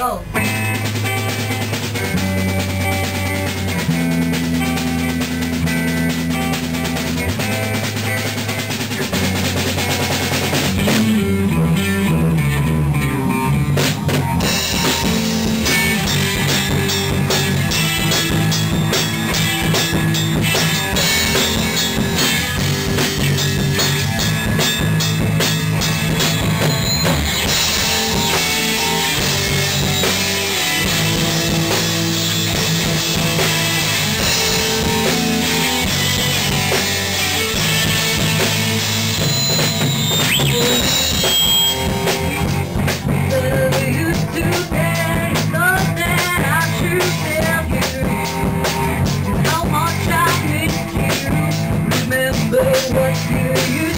Go. Play what you